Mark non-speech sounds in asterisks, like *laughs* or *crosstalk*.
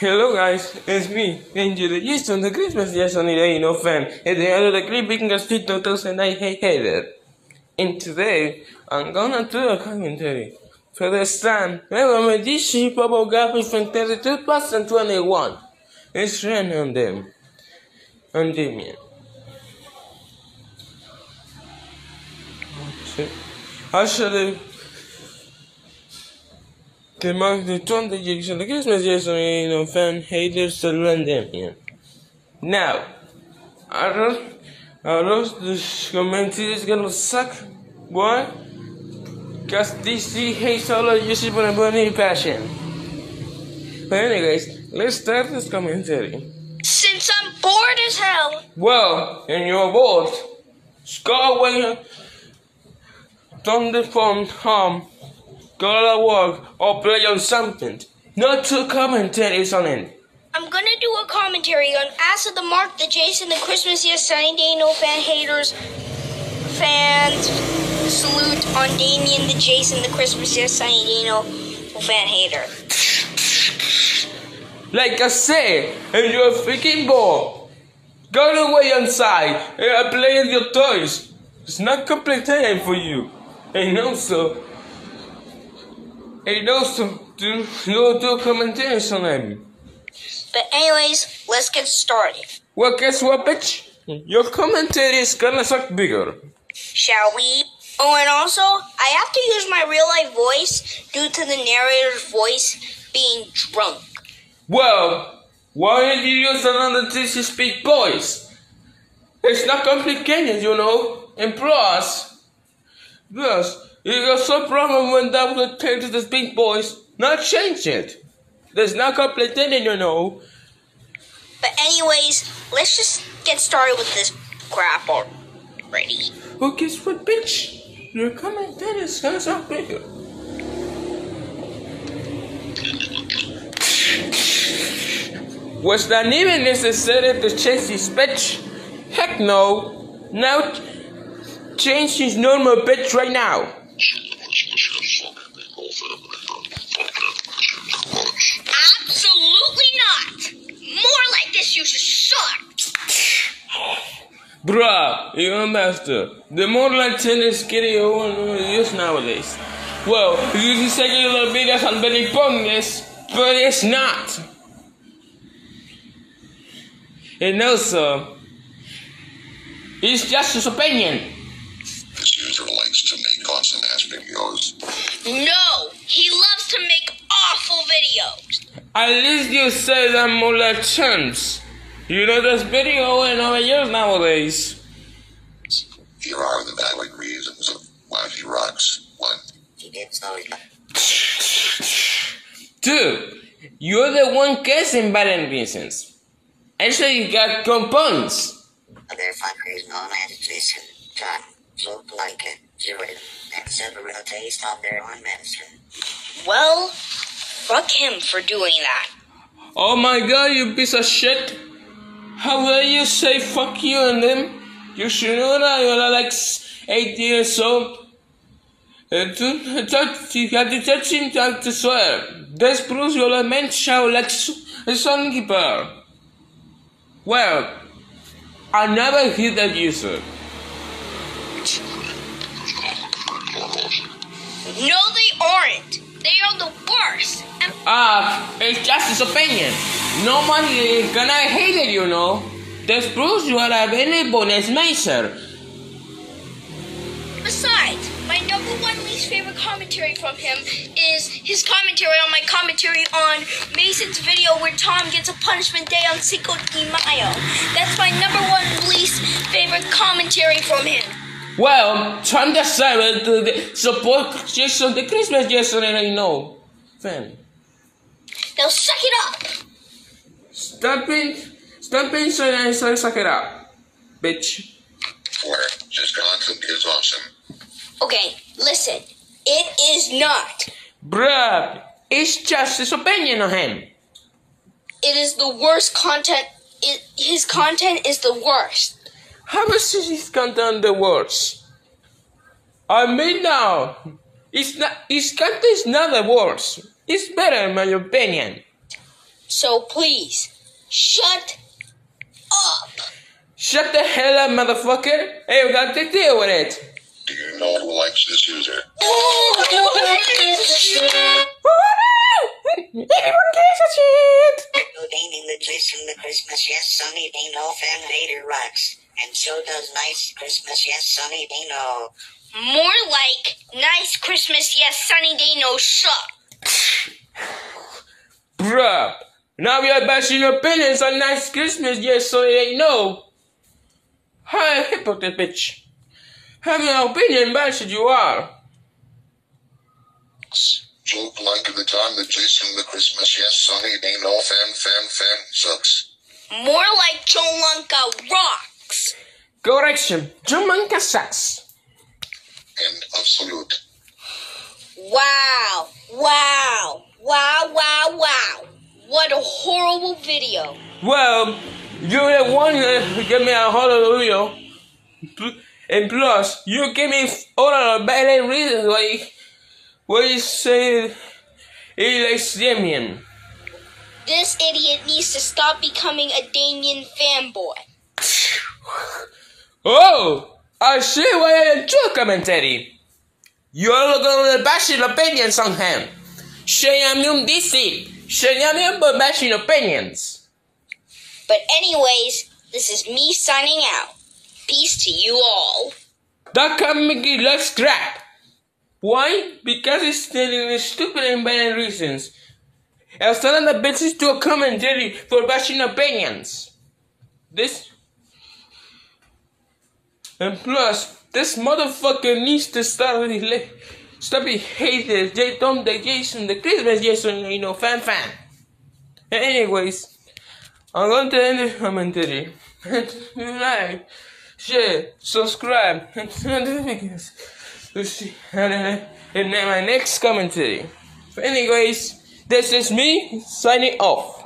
Hello guys, it's me, Angel Houston, the Christmas Jason no fan, at the end of the clip making a and I hate it. And today, I'm gonna do a commentary. For this time, remember my DC Bubble Gap from 2021. It's random them. I'm Damien. Actually, the mark the 20 gigs of the Christmas yesterday, you know, fan haters to run Damien. Now, I don't, I don't, this commentary is gonna suck. Why? Because DC hates all of you people and burning passion. But anyways, let's start this commentary. Since I'm bored as hell. Well, and you're bored. Go away from the phone home. Go to work or play on something. Not to commentaries on it. I'm gonna do a commentary on Ass of the Mark, the Jason, the Christmas Yes Sunny Day, no fan haters, fans salute on Damien, the Jason, the Christmas Yes Sunny Day, no fan hater. Like I say, and you're a freaking bored. Go away inside and eh, play with your toys. It's not complete time for you. And also, and also, do no do commentaries on. But anyways, let's get started. Well, guess what, bitch? Your commentary is gonna suck bigger. Shall we? Oh, and also, I have to use my real life voice due to the narrator's voice being drunk. Well, why did you use another to speak voice? It's not complicated, you know. And plus, plus, you got some problem when that was change to speak Boys. Not change it. There's not complicated, you know. But anyways, let's just get started with this crap already. Well, guess what, bitch? Your commentary is gonna suck bigger. Was that even necessary to change his bitch? Heck no. Now, change his normal bitch right now. Absolutely not. More like this you should suck. Bruh, you're a master. The more like 10 is getting use nowadays. Well, you can say a little bit of somebody bonus, but it's not. And also, it's just his opinion. This user likes to make awesome ass videos. No, he loves to make awful videos. At least you say that more like chumps. You know this video and over years nowadays. Here are the valid reasons of why he rocks. One, Two, you're the one guessing valid reasons. Actually, you got components. Other fuckers known as Jason, John, look like it, Jordan, etc. taste of their own medicine. Well, fuck him for doing that. Oh my god, you piece of shit. How dare you say fuck you and them? You should know that you're like s- eight years old. Uh, and to touch, you got to touch him to, to swear. This proves you're a man child like s- a sunkeeper. Well, I never hit that user. No, they aren't. They are the worst. And Ah, it's just his opinion. Nobody is gonna hate it, you know. This proves you are a very bonus master. besides, my number one least favorite commentary from him is his commentary on my commentary on Mason's video where Tom gets a punishment day on Cinco de Mayo. That's my number one least favorite commentary from him. Well, Tom decided to the- support just on the Christmas yesterday, you know. Fan. Now suck it up. Stop being, stop being so uh, nice and suck it up, bitch. four, Wisconsin is awesome. Okay, listen. It is not. Bruh, it's just his opinion on him. It is the worst content. It, his content is the worst. How is his content the worst? I mean now, it's not, his content is not the worst. It's better in my opinion. So please, shut up. Shut the hell up, motherfucker. Hey, we got to deal with it. Do you know who likes this user? Anyone cares a shit. Houdini the Jason the Christmas Yes Sunny Dino fan hater rocks. And so does Nice Christmas Yes Sunny Dino. More like nice Christmas, yes, sunny day, no suck. Bruh. Now we are bashing opinions on nice Christmas, yes, so they know. Hi, hypocrite bitch. Having an opinion, bad should you are. Joke like the time that Jason the Christmas Yes Sunny Dino fan fan fan sucks. More like Cholunka rocks. Correction. Jumanka sucks. End of salute. Wow, wow, wow, wow, wow. What a horrible video. Well, you're the one who gave me a hallelujah. And plus, you gave me all of the bad reasons why, why you say he likes Damien. This idiot needs to stop becoming a Damien fanboy. *laughs* Oh, I see why I enjoy commentary. You're looking at the bashing opinions on him. Shayamum DC. Shayamum bashing opinions. But anyways, this is me signing out. Peace to you all. That comedy looks crap. Why? Because it's telling me stupid and bad reasons. I was telling the bitches to a commentary for bashing opinions. This. And plus, this motherfucker needs to stop *laughs* really, stop be hated. J Tom the Jason the Christmas Jason, you know, fan fan. Anyways, I'm going to end the commentary. *laughs* like, share, subscribe, *laughs* and turn in my next commentary. Anyways, this is me signing off.